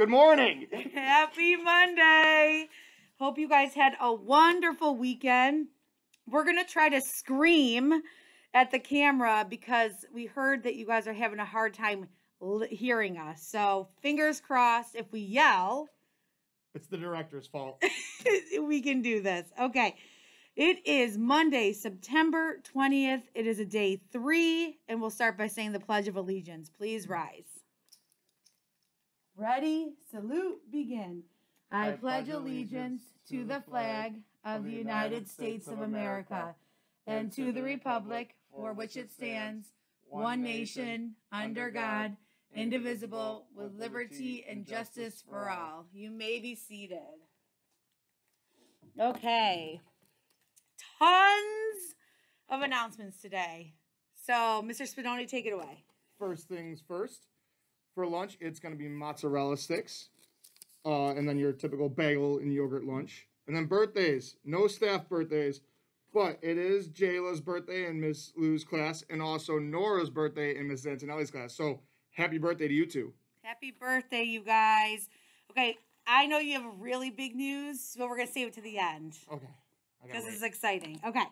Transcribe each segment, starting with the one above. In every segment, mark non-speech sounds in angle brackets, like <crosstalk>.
Good morning. <laughs> <laughs> Happy Monday. Hope you guys had a wonderful weekend. We're going to try to scream at the camera because we heard that you guys are having a hard time l- hearing us. So, fingers crossed, if we yell, It's the director's fault. <laughs> we can do this. Okay. It is Monday, September 20th. It is a day three, and we'll start by saying the Pledge of Allegiance. Please rise. Ready, salute, begin. I pledge allegiance to the flag of the United States of America and to the republic for which it stands, one nation, under God, indivisible, with liberty and justice for all. You may be seated. Okay. Tons of announcements today. So, Mr. Spinoni, take it away. First things first. For lunch, it's going to be mozzarella sticks, uh, and then your typical bagel and yogurt lunch. And then birthdays, no staff birthdays, but it is Jayla's birthday in Miss Lou's class, and also Nora's birthday in Miss Antonelli's class. So happy birthday to you two. Happy birthday, you guys. Okay, I know you have really big news, but we're going to save it to the end. Okay. I gotta This is exciting. Okay.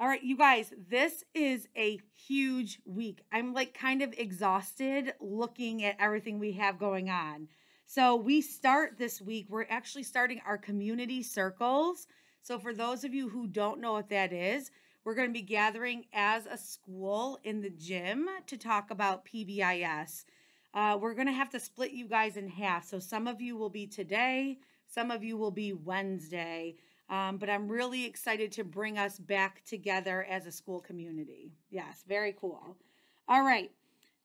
All right, you guys, this is a huge week. I'm like kind of exhausted looking at everything we have going on. So, we start this week, we're actually starting our community circles. So, for those of you who don't know what that is, we're going to be gathering as a school in the gym to talk about PBIS. Uh, we're going to have to split you guys in half. So, some of you will be today, some of you will be Wednesday. Um, but I'm really excited to bring us back together as a school community. Yes, very cool. All right.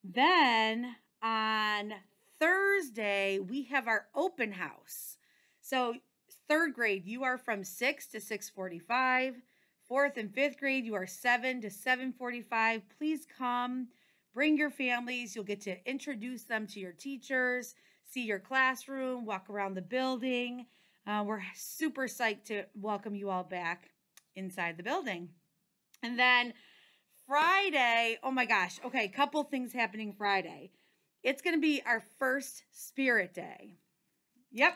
Then on Thursday, we have our open house. So third grade, you are from 6 to 645. Fourth and fifth grade, you are 7 to 745. Please come. Bring your families. You'll get to introduce them to your teachers, see your classroom, walk around the building. Uh, we're super psyched to welcome you all back inside the building. And then Friday, oh my gosh, okay, couple things happening Friday. It's going to be our first Spirit Day. Yep,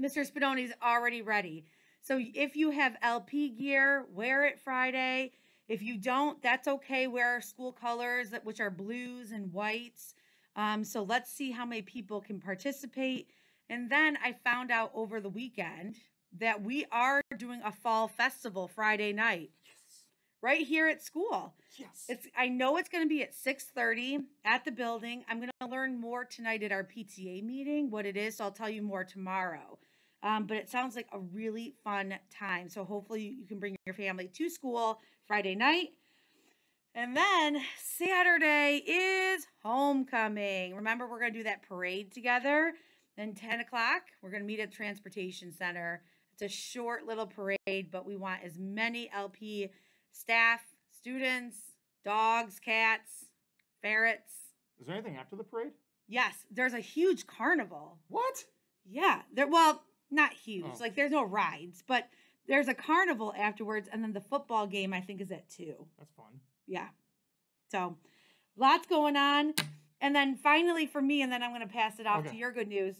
Mr. Spadoni's already ready. So if you have LP gear, wear it Friday. If you don't, that's okay. Wear our school colors, which are blues and whites. Um, so let's see how many people can participate. And then I found out over the weekend that we are doing a fall festival Friday night right here at school. Yes. It's I know it's going to be at 6:30 at the building. I'm going to learn more tonight at our PTA meeting what it is, so I'll tell you more tomorrow. Um, but it sounds like a really fun time. So hopefully you can bring your family to school Friday night. And then Saturday is homecoming. Remember, we're going to do that parade together. Then 10 o'clock, we're going to meet at the Transportation Center. It's a short little parade, but we want as many LP staff, students, dogs, cats, ferrets. Is there anything after the parade? Yes, there's a huge carnival. What? Yeah, there. Well, not huge. Oh. Like there's no rides, but there's a carnival afterwards, and then the football game I think is at two. That's fun. Yeah. So lots going on. And then finally for me, and then I'm going to pass it off to your good news.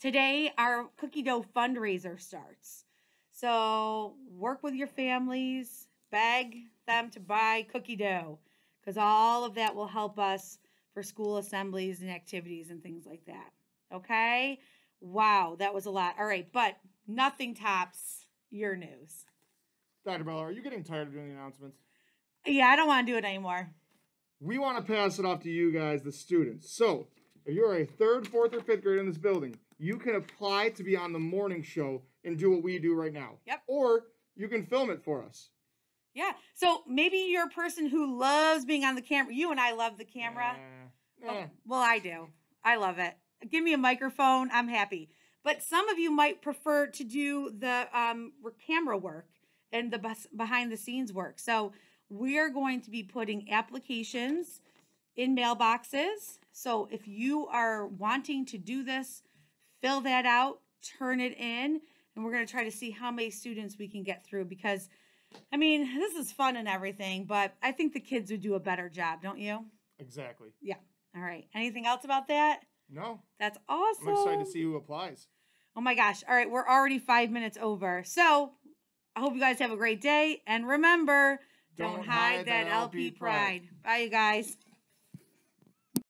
Today, our cookie dough fundraiser starts. So work with your families, beg them to buy cookie dough because all of that will help us for school assemblies and activities and things like that. Okay? Wow, that was a lot. All right, but nothing tops your news. Dr. Bello, are you getting tired of doing the announcements? Yeah, I don't want to do it anymore. We want to pass it off to you guys, the students. So, if you're a third, fourth, or fifth grade in this building, you can apply to be on the morning show and do what we do right now. Yep. Or you can film it for us. Yeah. So maybe you're a person who loves being on the camera. You and I love the camera. Oh, well, I do. I love it. Give me a microphone. I'm happy. But some of you might prefer to do the um, camera work and the behind the scenes work. So we are going to be putting applications in mailboxes. So if you are wanting to do this, fill that out, turn it in, and we're going to try to see how many students we can get through because, I mean, this is fun and everything, but I think the kids would do a better job, don't you? Exactly. Yeah. All right. Anything else about that? No. That's awesome. I'm excited to see who applies. Oh my gosh. All right. We're already five minutes over. So I hope you guys have a great day. And remember, don't, hide, that, LP pride. pride. Bye, you guys.